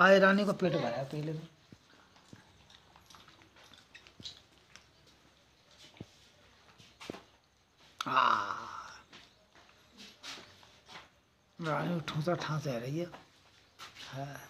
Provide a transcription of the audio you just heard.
आए रानी को पेट भरा पहले तो। 晚上又重新插载了一哎。